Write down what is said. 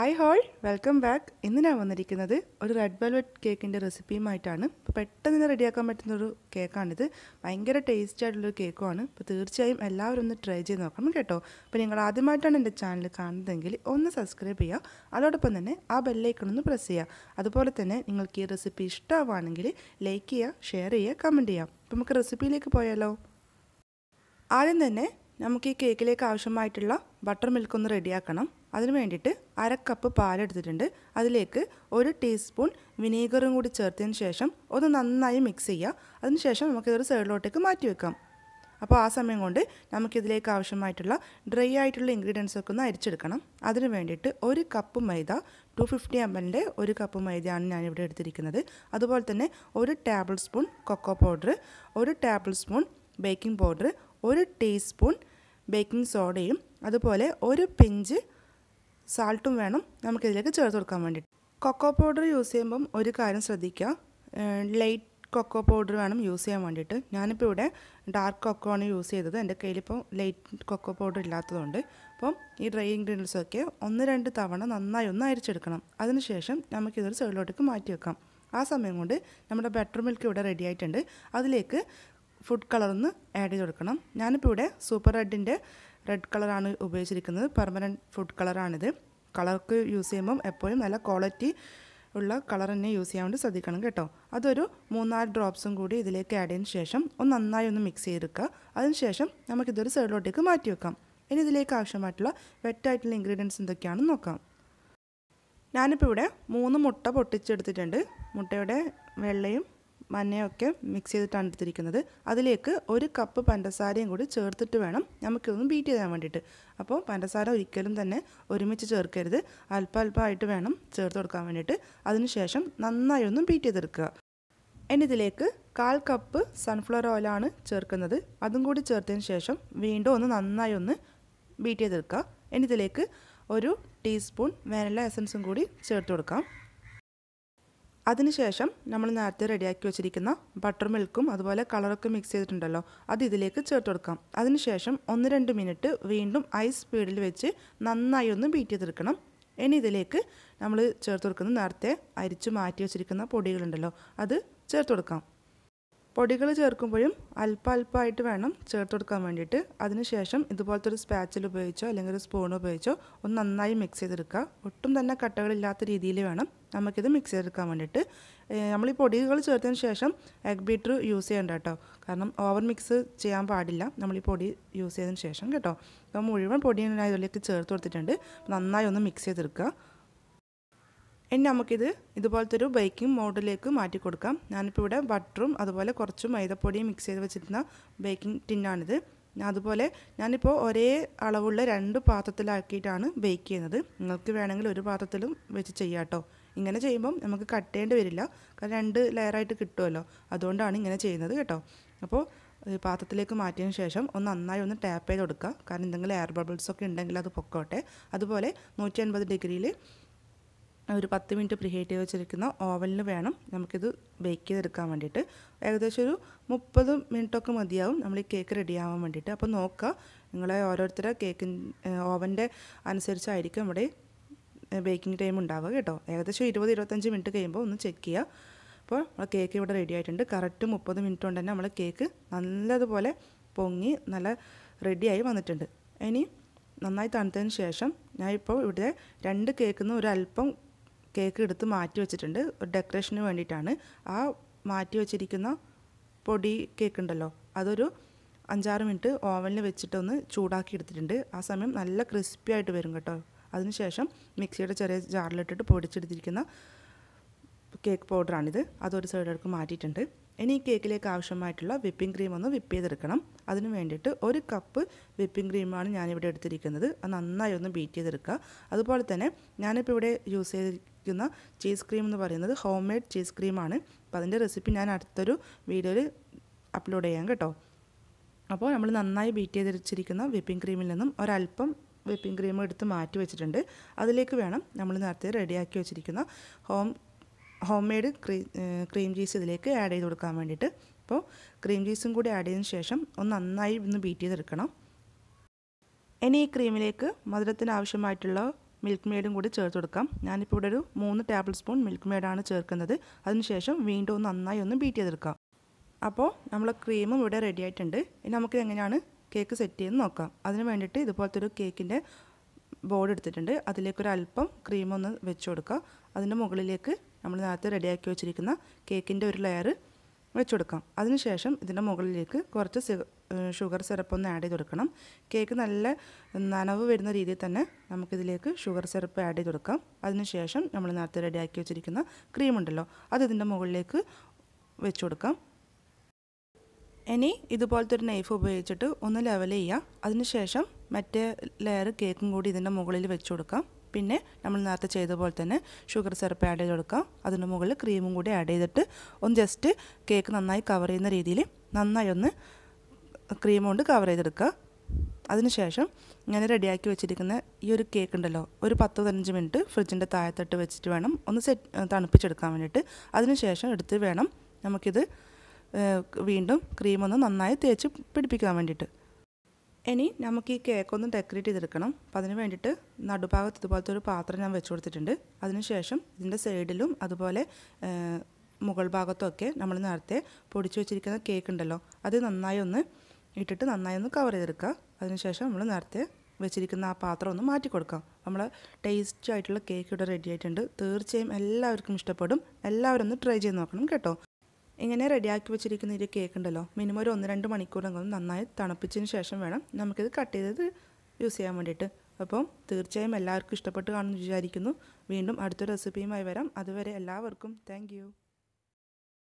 Hi whole welcome back ഇന്ന് ഞാൻ വന്നിരിക്കുന്നത് ഒരു റെഡ് വെൽവെറ്റ് കേക്കിന്റെ റെസിപ്പിയുമായിട്ടാണ് ഇപ്പോൾ പെട്ടെന്ന് റെഡിയാക്കാൻ പറ്റുന്നൊരു കേക്കാണിത് ഭയങ്കര ടേസ്റ്റി ആയിട്ടുള്ളൊരു കേക്കുമാണ് അപ്പോൾ തീർച്ചയായും എല്ലാവരും ഒന്ന് ട്രൈ ചെയ്ത് നോക്കണം കേട്ടോ. അപ്പോൾ നിങ്ങൾ ആദ്യമായിട്ടാണ് എന്റെ ചാനൽ കാണുന്നതെങ്കിൽ ഒന്ന് സബ്സ്ക്രൈബ് ചെയ്യുക. അതോടൊപ്പം തന്നെ ആ ബെല്ലൈക്കൺ ഒന്ന് പ്രസ് ചെയ്യുക. അതുപോലെ തന്നെ നിങ്ങൾക്ക് ഈ റെസിപ്പി ഇഷ്ടമാവുകയാണെങ്കിൽ ലൈക്ക് ചെയ്യുക ഷെയർ ചെയ്യുക കമന്റ് ചെയ്യുക. അപ്പോൾ നമുക്ക് റെസിപ്പിയിലേക്ക് പോയാലോ? ആദ്യം തന്നെ നമുക്ക് ഈ കേക്കിലേക്ക് ആവശ്യമായിട്ടുള്ള ബട്ടർ മിൽക്ക് ഒന്ന് റെഡിയാക്കണം അതിന് വേണ്ടിയിട്ട് അര കപ്പ് പാലെടുത്തിട്ടുണ്ട്. അതിലേക്ക് ഒരു ടീസ്പൂൺ വിനീഗറും കൂടി ചേർത്തതിന് ശേഷം ഒന്ന് നന്നായി മിക്സ് ചെയ്യുക. അതിനുശേഷം നമുക്കിതൊരു സൈഡിലോട്ടേക്ക് മാറ്റി വെക്കാം. അപ്പോൾ ആ സമയം കൊണ്ട് നമുക്കിതിലേക്ക് ആവശ്യമായിട്ടുള്ള ഡ്രൈ ആയിട്ടുള്ള ഇൻഗ്രീഡിയൻസ് ഒക്കെ ഒന്ന് അരിച്ചെടുക്കണം. അതിന് വേണ്ടിയിട്ട് ഒരു കപ്പ് മൈദ ടു ഫിഫ്റ്റി എം എല്ലിന്റെ ഒരു കപ്പ് മൈദയാണ് ഞാനിവിടെ എടുത്തിരിക്കുന്നത്. അതുപോലെ തന്നെ ഒരു ടേബിൾ സ്പൂൺ കൊക്കോ പൗഡർ ഒരു ടേബിൾ സ്പൂൺ ബേക്കിംഗ് പൗഡർ ഒരു ടീസ്പൂൺ ബേക്കിംഗ് സോഡയും അതുപോലെ ഒരു പിഞ്ച് സാൾട്ടും വേണം. നമുക്കിതിലേക്ക് ചേർത്ത് കൊടുക്കാൻ വേണ്ടിയിട്ട്. കൊക്കോ പൗഡർ യൂസ് ചെയ്യുമ്പം ഒരു കാര്യം ശ്രദ്ധിക്കുക. ലൈറ്റ് കൊക്കോ പൗഡർ വേണം യൂസ് ചെയ്യാൻ വേണ്ടിയിട്ട്. ഞാനിപ്പോൾ ഇവിടെ ഡാർക്ക് കൊക്കോ ആണ് യൂസ് ചെയ്തത്. എന്റെ കയ്യിലിപ്പോൾ ലൈറ്റ് കൊക്കോ പൗഡർ ഇല്ലാത്തതുകൊണ്ട്. അപ്പം ഈ ഡ്രൈ ഇൻഗ്രീഡിയൻസ് ഒക്കെ ഒന്ന് രണ്ട് തവണ നന്നായി ഒന്ന് അരിച്ചെടുക്കണം. അതിനുശേഷം നമുക്കിതൊരു സൈഡിലോട്ടേക്ക് മാറ്റി വെക്കാം. ആ സമയം കൊണ്ട് നമ്മുടെ ബട്ടർ മിൽക്ക് ഇവിടെ റെഡി ആയിട്ടുണ്ട്. അതിലേക്ക് ഫുഡ് കളറൊന്ന് ആഡ് ചെയ്ത് കൊടുക്കണം. ഞാനിപ്പോൾ ഇവിടെ സൂപ്പർ റെഡിന്റെ റെഡ് കളറാണ് ഉപയോഗിച്ചിരിക്കുന്നത്. പെർമനന്റ് ഫുഡ് കളറാണിത് കളർക്ക് യൂസ് ചെയ്യുമ്പം എപ്പോഴും നല്ല ക്വാളിറ്റി ഉള്ള കളർ തന്നെ യൂസ് ചെയ്യാൻ വേണ്ടി ശ്രദ്ധിക്കണം കേട്ടോ. അതൊരു മൂന്നാൽ ഡ്രോപ്സും കൂടി ഇതിലേക്ക് ആഡ് ചെയ്തതിന് ശേഷം ഒന്ന് നന്നായി ഒന്ന് മിക്സ് ചെയ്തെടുക്കുക. അതിനുശേഷം നമുക്കിതൊരു സൈഡിലോട്ടേക്ക് മാറ്റി വെക്കാം. ഇനി ഇതിലേക്ക് ആവശ്യമായിട്ടുള്ള വെറ്റായിട്ടുള്ള ഇൻഗ്രീഡിയൻസ് എന്തൊക്കെയാണെന്ന് നോക്കാം. ഞാനിപ്പോൾ ഇവിടെ മൂന്ന് മുട്ട പൊട്ടിച്ചെടുത്തിട്ടുണ്ട്. മുട്ടയുടെ വെള്ളയും മഞ്ഞയൊക്കെ മിക്സ് ചെയ്തിട്ടാണ് എടുത്തിരിക്കുന്നത്. അതിലേക്ക് ഒരു കപ്പ് പഞ്ചസാരയും കൂടി ചേർത്തിട്ട് വേണം നമുക്കിതൊന്ന് ബീറ്റ് ചെയ്യാൻ വേണ്ടിയിട്ട്. അപ്പോൾ പഞ്ചസാര ഒരിക്കലും തന്നെ ഒരുമിച്ച് ചേർക്കരുത്. അല്പ അല്പമായിട്ട് വേണം ചേർത്ത് കൊടുക്കാൻ വേണ്ടിയിട്ട്. അതിനുശേഷം നന്നായി ഒന്ന് ബീറ്റ് ചെയ്തെടുക്കുക. ഇനി ഇതിലേക്ക് കാൽ കപ്പ് സൺഫ്ലവർ ഓയിലാണ് ചേർക്കുന്നത്. അതും കൂടി ചേർത്തതിന് ശേഷം വീണ്ടും ഒന്ന് നന്നായി ഒന്ന് ബീറ്റ് ചെയ്തെടുക്കുക. ഇനി ഇതിലേക്ക് ഒരു ടീസ്പൂൺ വാനില എസൻസും കൂടി ചേർത്ത് കൊടുക്കാം. അതിനുശേഷം നമ്മൾ നേരത്തെ റെഡിയാക്കി വെച്ചിരിക്കുന്ന ബട്ടർ മിൽക്കും അതുപോലെ കളറൊക്കെ മിക്സ് ചെയ്തിട്ടുണ്ടല്ലോ അത് ഇതിലേക്ക് ചേർത്ത് കൊടുക്കാം. അതിനുശേഷം ഒന്ന് രണ്ട് മിനിറ്റ് വീണ്ടും ഐസ് സ്പീഡിൽ വെച്ച് നന്നായി ഒന്ന് ബീറ്റ് ചെയ്തെടുക്കണം. ഇനി ഇതിലേക്ക് നമ്മൾ ചേർത്ത് കൊടുക്കുന്ന നേരത്തെ അരിച്ച് മാറ്റി വെച്ചിരിക്കുന്ന പൊടികളുണ്ടല്ലോ അത് ചേർത്ത് കൊടുക്കാം. പൊടികൾ ചേർക്കുമ്പോഴും അല്പ അല്പമായിട്ട് വേണം ചേർത്ത് കൊടുക്കാൻ വേണ്ടിയിട്ട്. അതിനുശേഷം ഇതുപോലത്തെ ഒരു സ്പാച്ചിൽ ഉപയോഗിച്ചോ അല്ലെങ്കിൽ ഒരു സ്പൂൺ ഉപയോഗിച്ചോ ഒന്ന് നന്നായി മിക്സ് ചെയ്തെടുക്കുക. ഒട്ടും തന്നെ കട്ടകളില്ലാത്ത രീതിയിൽ വേണം നമുക്കിത് മിക്സ് ചെയ്തെടുക്കാൻ വേണ്ടിയിട്ട്. നമ്മൾ ഈ പൊടികൾ ചേർത്തതിന് ശേഷം എഗ് ബീറ്റർ യൂസ് ചെയ്യേണ്ട കേട്ടോ. കാരണം ഓവർ മിക്സ് ചെയ്യാൻ പാടില്ല. നമ്മൾ ഈ പൊടി യൂസ് ചെയ്തതിന് ശേഷം കേട്ടോ. അപ്പോൾ മുഴുവൻ പൊടി ഇതിലേക്ക് ചേർത്ത് കൊടുത്തിട്ടുണ്ട്. നന്നായി ഒന്ന് മിക്സ് ചെയ്തെടുക്കുക. ഇനി നമുക്കിത് ഇതുപോലത്തെ ഒരു ബേക്കിംഗ് മോഡിലേക്ക് മാറ്റി കൊടുക്കാം ഞാനിപ്പോൾ ഇവിടെ ബട്ടറും അതുപോലെ കുറച്ച് മൈദപ്പൊടിയും മിക്സ് ചെയ്ത് വെച്ചിരുന്ന ബേക്കിംഗ് ടിന്നാണിത് അതുപോലെ ഞാനിപ്പോൾ ഒരേ അളവുള്ള രണ്ട് പാത്രത്തിലാക്കിയിട്ടാണ് ബേക്ക് ചെയ്യുന്നത്. നിങ്ങൾക്ക് വേണമെങ്കിൽ ഒരു പാത്രത്തിലും വെച്ച് ചെയ്യാട്ടോ ഇങ്ങനെ ചെയ്യുമ്പം നമുക്ക് കട്ട് ചെയ്യേണ്ടി വരില്ല. കാരണം രണ്ട് ലെയറായിട്ട് കിട്ടുമല്ലോ അതുകൊണ്ടാണ് ഇങ്ങനെ ചെയ്യുന്നത് കേട്ടോ. അപ്പോൾ പാത്രത്തിലേക്ക് മാറ്റിയതിന് ശേഷം ഒന്ന് നന്നായി ഒന്ന് ടാപ്പ് ചെയ്ത് കൊടുക്കുക. കാരണം എന്തെങ്കിലും എയർ ബബിൾസ് ഒക്കെ ഉണ്ടെങ്കിൽ അത് പൊക്കോട്ടെ. അതുപോലെ നൂറ്റി അൻപത് ഡിഗ്രിയിൽ ഒരു പത്ത് മിനിറ്റ് പ്രിഹീറ്റ് ചെയ്ത് വെച്ചിരിക്കുന്ന ഓവനിൽ വേണം നമുക്കിത് ബേക്ക് ചെയ്തെടുക്കാൻ വേണ്ടിയിട്ട്. ഏകദേശം ഒരു മുപ്പത് മിനിറ്റൊക്കെ മതിയാവും നമ്മൾ ഈ കേക്ക് റെഡിയാവാൻ വേണ്ടിയിട്ട്. അപ്പോൾ നോക്കുക നിങ്ങളെ ഓരോരുത്തരുടെ കേക്കിൻ ഓവന്റെ അനുസരിച്ചായിരിക്കും നമ്മുടെ ബേക്കിംഗ് ടൈം ഉണ്ടാവുക കേട്ടോ. ഏകദേശം ഇരുപത് ഇരുപത്തഞ്ച് മിനിറ്റ് കഴിയുമ്പോൾ ഒന്ന് ചെക്ക് ചെയ്യുക. അപ്പോൾ നമ്മുടെ കേക്ക് ഇവിടെ റെഡി ആയിട്ടുണ്ട്. കറക്റ്റ് മുപ്പത് മിനിറ്റ് കൊണ്ട് തന്നെ നമ്മളെ കേക്ക് നല്ലതുപോലെ പൊങ്ങി നല്ല റെഡിയായി വന്നിട്ടുണ്ട്. ഇനി നന്നായി തണുത്തതിന് ശേഷം ഞാൻ ഇപ്പോൾ ഇവിടെ രണ്ട് കേക്കിൽ നിന്ന് ഒരല്പം കേക്ക് എടുത്ത് മാറ്റി വെച്ചിട്ടുണ്ട്. ഒരു ഡെക്കറേഷന് വേണ്ടിയിട്ടാണ്. ആ മാറ്റി വെച്ചിരിക്കുന്ന പൊടി കേക്ക് ഉണ്ടല്ലോ അതൊരു അഞ്ചാറ് മിനിറ്റ് ഓവനിൽ വെച്ചിട്ടൊന്ന് ചൂടാക്കി എടുത്തിട്ടുണ്ട്. ആ സമയം നല്ല ക്രിസ്പി ആയിട്ട് വരും കേട്ടോ. അതിനുശേഷം മിക്സിയുടെ ചെറിയ ജാറിലിട്ടിട്ട് പൊടിച്ചെടുത്തിരിക്കുന്ന കേക്ക് പൗഡറാണിത്. അതൊരു സൈഡിലേക്ക് മാറ്റിയിട്ടുണ്ട്. ഇനി ഈ കേക്കിലേക്ക് ആവശ്യമായിട്ടുള്ള വിപ്പിംഗ് ക്രീം ഒന്ന് വിപ്പ് ചെയ്തെടുക്കണം. അതിന് വേണ്ടിയിട്ട് ഒരു കപ്പ് വിപ്പിംഗ് ക്രീമാണ് ഞാനിവിടെ എടുത്തിരിക്കുന്നത്. അത് നന്നായി ഒന്ന് ബീറ്റ് ചെയ്തെടുക്കുക. അതുപോലെ തന്നെ ഞാനിപ്പോൾ ഇവിടെ യൂസ് ചെയ്തിരിക്കുന്ന ചീസ് ക്രീം എന്ന് പറയുന്നത് ഹോം മെയ്ഡ് ചീസ് ക്രീമാണ് അപ്പോൾ അതിന്റെ റെസിപ്പി ഞാൻ അടുത്തൊരു വീഡിയോയിൽ അപ്ലോഡ് ചെയ്യാം കേട്ടോ. അപ്പോൾ നമ്മൾ നന്നായി ബീറ്റ് ചെയ്തിരിച്ചിരിക്കുന്ന വിപ്പിംഗ് ക്രീമിൽ നിന്നും ഒരല്പം വിപ്പിംഗ് ക്രീം എടുത്ത് മാറ്റി വെച്ചിട്ടുണ്ട്. അതിലേക്ക് വേണം നമ്മൾ നേരത്തെ റെഡിയാക്കി വെച്ചിരിക്കുന്ന home home made cream cheese ഇതിലേക്ക് ആഡ് ചെയ്ത് കൊടുക്കാൻ വേണ്ടിയിട്ട്. അപ്പോൾ ക്രീം ചീസും കൂടി ആഡ് ചെയ്തതിന് ശേഷം ഒന്ന് നന്നായി ഒന്ന് ബീറ്റ് ചെയ്തെടുക്കണം. ഇനി ഈ ക്രീമിലേക്ക് മധുരത്തിന് ആവശ്യമായിട്ടുള്ള മിൽക്ക് മെയ്ഡും കൂടി ചേർത്ത് കൊടുക്കാം. ഞാനിപ്പോൾ ഇവിടെ ഒരു മൂന്ന് ടേബിൾ സ്പൂൺ മിൽക്ക് മെയ്ഡാണ് ചേർക്കുന്നത്. അതിനുശേഷം വീണ്ടും ഒന്ന് നന്നായി ഒന്ന് ബീറ്റ് ചെയ്തെടുക്കാം. അപ്പോൾ നമ്മളെ ക്രീമും ഇവിടെ റെഡി ആയിട്ടുണ്ട്. ഇനി നമുക്ക് എങ്ങനെയാണ് കേക്ക് സെറ്റ് ചെയ്യുന്നത് നോക്കാം. അതിന് വേണ്ടിയിട്ട് ഇതുപോലത്തെ ഒരു കേക്കിന്റെ ബോർഡ് എടുത്തിട്ടുണ്ട്. അതിലേക്കൊരു അല്പം ക്രീമൊന്ന് വെച്ച് കൊടുക്കുക. അതിന്റെ മുകളിലേക്ക് നമ്മൾ നേരത്തെ റെഡിയാക്കി വെച്ചിരിക്കുന്ന കേക്കിന്റെ ഒരു ലെയർ വെച്ച് കൊടുക്കാം അതിനുശേഷം ഇതിന്റെ മുകളിലേക്ക് കുറച്ച് ഷുഗർ സിറപ്പ് ഒന്ന് ആഡ് ചെയ്ത് കൊടുക്കണം കേക്ക് നല്ല നനവ് വരുന്ന രീതിയിൽ തന്നെ നമുക്കിതിലേക്ക് ഷുഗർ സിറപ്പ് ആഡ് ചെയ്ത് കൊടുക്കാം അതിനുശേഷം നമ്മൾ നേരത്തെ റെഡിയാക്കി വെച്ചിരിക്കുന്ന ക്രീം ഉണ്ടല്ലോ അത് ഇതിന്റെ മുകളിലേക്ക് വെച്ച് കൊടുക്കാം ഇനി ഇതുപോലത്തെ ഒരു നൈഫ് ഉപയോഗിച്ചിട്ട് ഒന്ന് ലെവൽ ചെയ്യുക. അതിനുശേഷം മറ്റേ ലെയർ കേക്കും കൂടി ഇതിന്റെ മുകളിൽ വെച്ച് കൊടുക്കാം പിന്നെ നമ്മൾ നേരത്തെ ചെയ്ത പോലെ തന്നെ ഷുഗർ സിറപ്പ് ആഡ് ചെയ്ത് കൊടുക്കാം അതിന് മുകളിൽ ക്രീമും കൂടി ആഡ് ചെയ്തിട്ട് ഒന്ന് ജസ്റ്റ് കേക്ക് നന്നായി കവർ ചെയ്യുന്ന രീതിയിൽ നന്നായി ഒന്ന് ക്രീം കൊണ്ട് കവർ ചെയ്തെടുക്കുക. അതിനുശേഷം ഞാൻ റെഡിയാക്കി വെച്ചിരിക്കുന്ന ഈ ഒരു കേക്ക് ഉണ്ടല്ലോ ഒരു പത്ത് പതിനഞ്ച് മിനിറ്റ് ഫ്രിഡ്ജിന്റെ താഴത്തിട്ട് വെച്ചിട്ട് വേണം ഒന്ന് സെറ്റ് തണുപ്പിച്ചെടുക്കാൻ വേണ്ടിയിട്ട്. അതിനുശേഷം എടുത്ത് വേണം നമുക്കിത് വീണ്ടും ക്രീമൊന്ന് നന്നായി തേച്ച് പിടിപ്പിക്കാൻ വേണ്ടിയിട്ട്. ഇനി നമുക്ക് ഈ കേക്ക് ഒന്ന് ഡെക്കറേറ്റ് ചെയ്തെടുക്കണം. അപ്പം അതിന് വേണ്ടിയിട്ട് നടുഭാഗത്ത് ഇതുപോലത്തെ ഒരു പാത്രം ഞാൻ വെച്ച് കൊടുത്തിട്ടുണ്ട്. അതിനുശേഷം ഇതിന്റെ സൈഡിലും അതുപോലെ മുകൾ ഭാഗത്തുമൊക്കെ നമ്മൾ നേരത്തെ പൊടിച്ചു വെച്ചിരിക്കുന്ന കേക്ക് ഉണ്ടല്ലോ അത് നന്നായി ഒന്ന് ഇട്ടിട്ട് നന്നായി ഒന്ന് കവർ ചെയ്തെടുക്കുക. അതിനുശേഷം നമ്മൾ നേരത്തെ വെച്ചിരിക്കുന്ന ആ പാത്രം ഒന്ന് മാറ്റി കൊടുക്കാം നമ്മൾ ടേസ്റ്റി ആയിട്ടുള്ള കേക്ക് ഇവിടെ റെഡി ആയിട്ടുണ്ട്. തീർച്ചയായും എല്ലാവർക്കും ഇഷ്ടപ്പെടും. എല്ലാവരും ഒന്ന് ട്രൈ ചെയ്ത് നോക്കണം കേട്ടോ. ഇങ്ങനെ റെഡിയാക്കി വെച്ചിരിക്കുന്ന ഈ കേക്ക് മിനിമം ഒരു ഒന്ന് രണ്ട് മണിക്കൂറെങ്കിലും നന്നായി തണുപ്പിച്ചതിന് ശേഷം വേണം നമുക്കിത് കട്ട് ചെയ്തത് യൂസ് ചെയ്യാൻ വേണ്ടിയിട്ട്. അപ്പം തീർച്ചയായും എല്ലാവർക്കും ഇഷ്ടപ്പെട്ട് കാണുമെന്ന് വിചാരിക്കുന്നു. വീണ്ടും അടുത്ത റെസിപ്പിയുമായി വരാം. അതുവരെ എല്ലാവർക്കും താങ്ക്